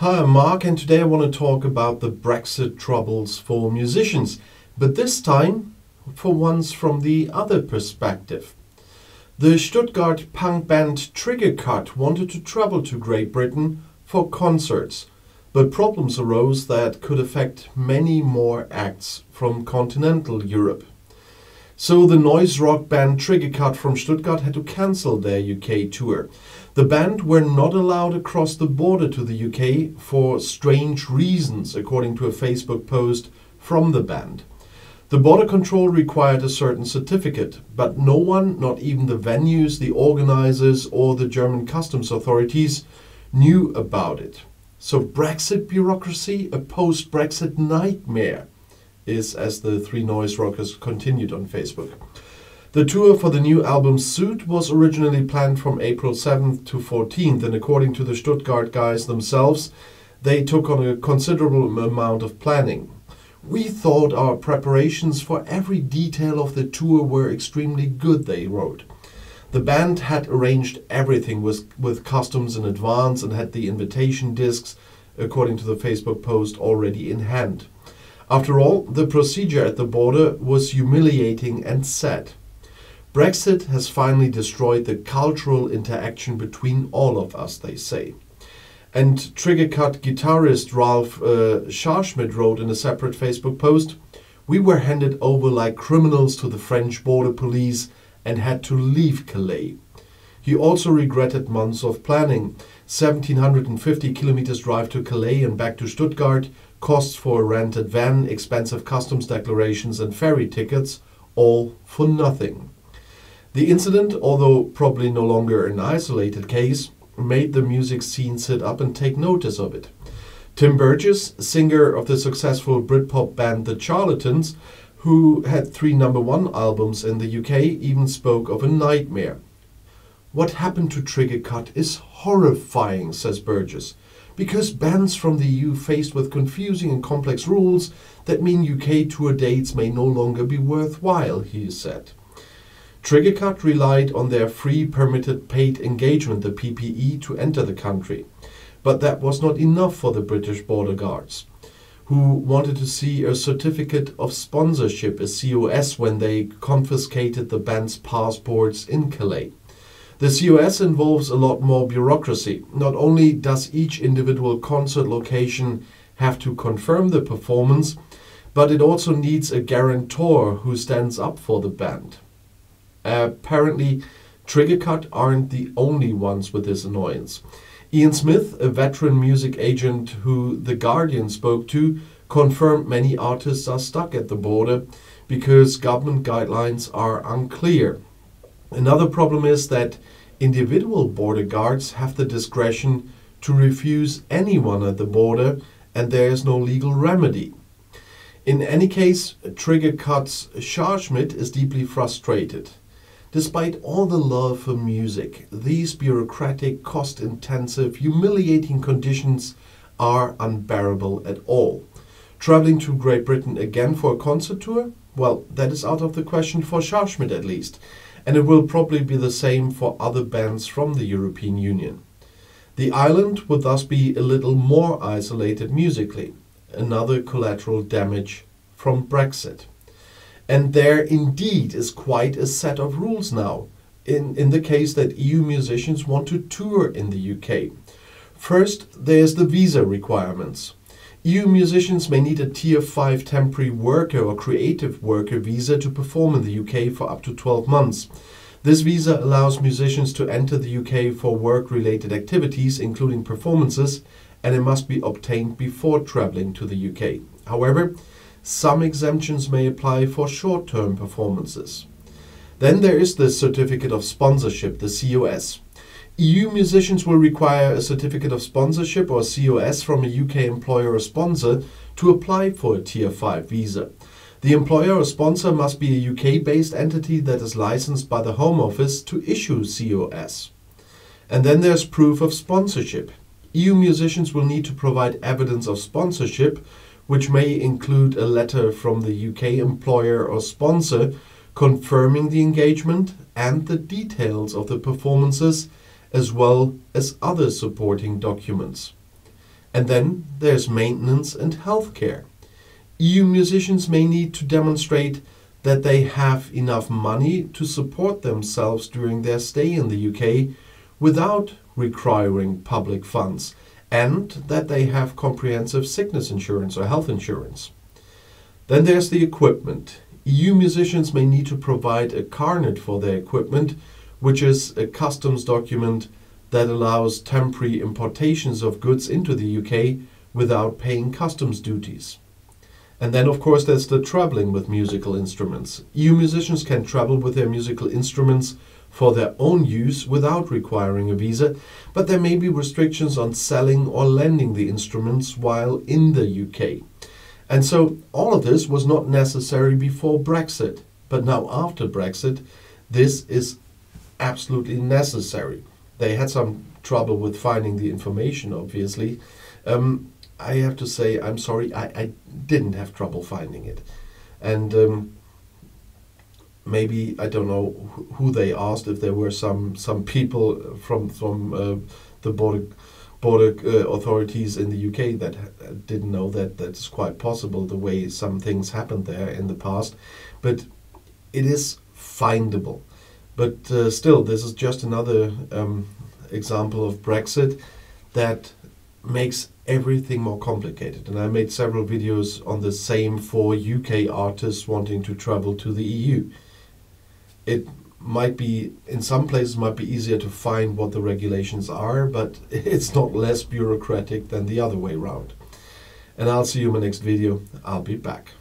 Hi, I'm Mark, and today I want to talk about the Brexit troubles for musicians, but this time for once from the other perspective. The Stuttgart punk band Trigger Cut wanted to travel to Great Britain for concerts, but problems arose that could affect many more acts from continental Europe. So the noise rock band Triggercut from Stuttgart had to cancel their UK tour. The band were not allowed across the border to the UK for strange reasons, according to a Facebook post from the band. The border control required a certain certificate, but no one, not even the venues, the organizers, or the German customs authorities, knew about it. So, Brexit bureaucracy, a post Brexit nightmare is as the three noise rockers continued on Facebook. The tour for the new album Suit was originally planned from April 7th to 14th, and according to the Stuttgart guys themselves, they took on a considerable amount of planning. We thought our preparations for every detail of the tour were extremely good, they wrote. The band had arranged everything with, with customs in advance and had the invitation discs, according to the Facebook post, already in hand. After all, the procedure at the border was humiliating and sad. Brexit has finally destroyed the cultural interaction between all of us, they say. And Triggercut guitarist Ralf uh, Scharschmidt wrote in a separate Facebook post We were handed over like criminals to the French border police and had to leave Calais. He also regretted months of planning 1750 kilometers drive to Calais and back to Stuttgart, costs for a rented van, expensive customs declarations, and ferry tickets, all for nothing. The incident, although probably no longer an isolated case, made the music scene sit up and take notice of it. Tim Burgess, singer of the successful Britpop band The Charlatans, who had three number one albums in the UK, even spoke of a nightmare. What happened to Trigger Cut is horrifying, says Burgess because bands from the EU faced with confusing and complex rules that mean UK tour dates may no longer be worthwhile, he said. Triggercut relied on their free permitted paid engagement, the PPE, to enter the country. But that was not enough for the British border guards, who wanted to see a certificate of sponsorship, a COS, when they confiscated the band's passports in Calais. The COS involves a lot more bureaucracy. Not only does each individual concert location have to confirm the performance, but it also needs a guarantor who stands up for the band. Apparently, Triggercut aren't the only ones with this annoyance. Ian Smith, a veteran music agent who The Guardian spoke to, confirmed many artists are stuck at the border because government guidelines are unclear. Another problem is that individual border guards have the discretion to refuse anyone at the border and there is no legal remedy. In any case, Triggercut's Scharschmidt is deeply frustrated. Despite all the love for music, these bureaucratic, cost intensive, humiliating conditions are unbearable at all. Traveling to Great Britain again for a concert tour? Well, that is out of the question for Scharschmidt at least and it will probably be the same for other bands from the European Union. The island would thus be a little more isolated musically, another collateral damage from Brexit. And there indeed is quite a set of rules now, in, in the case that EU musicians want to tour in the UK. First, there's the visa requirements. EU musicians may need a Tier 5 temporary worker or creative worker visa to perform in the UK for up to 12 months. This visa allows musicians to enter the UK for work related activities, including performances, and it must be obtained before travelling to the UK. However, some exemptions may apply for short term performances. Then there is the Certificate of Sponsorship, the COS. EU musicians will require a certificate of sponsorship or COS from a UK employer or sponsor to apply for a Tier 5 visa. The employer or sponsor must be a UK based entity that is licensed by the Home Office to issue COS. And then there's proof of sponsorship. EU musicians will need to provide evidence of sponsorship, which may include a letter from the UK employer or sponsor confirming the engagement and the details of the performances as well as other supporting documents. And then there's maintenance and healthcare. EU musicians may need to demonstrate that they have enough money to support themselves during their stay in the UK without requiring public funds and that they have comprehensive sickness insurance or health insurance. Then there's the equipment. EU musicians may need to provide a carnet for their equipment, which is a customs document that allows temporary importations of goods into the UK without paying customs duties. And then, of course, there's the traveling with musical instruments. EU musicians can travel with their musical instruments for their own use without requiring a visa, but there may be restrictions on selling or lending the instruments while in the UK. And so all of this was not necessary before Brexit, but now after Brexit, this is absolutely necessary. They had some trouble with finding the information, obviously. Um, I have to say, I'm sorry, I, I didn't have trouble finding it. And um, maybe I don't know who they asked if there were some some people from from uh, the border border uh, authorities in the UK that didn't know that that's quite possible the way some things happened there in the past, but it is findable. But uh, still, this is just another um, example of Brexit that makes everything more complicated. And I made several videos on the same for UK artists wanting to travel to the EU it might be in some places might be easier to find what the regulations are, but it's not less bureaucratic than the other way around. And I'll see you in my next video. I'll be back.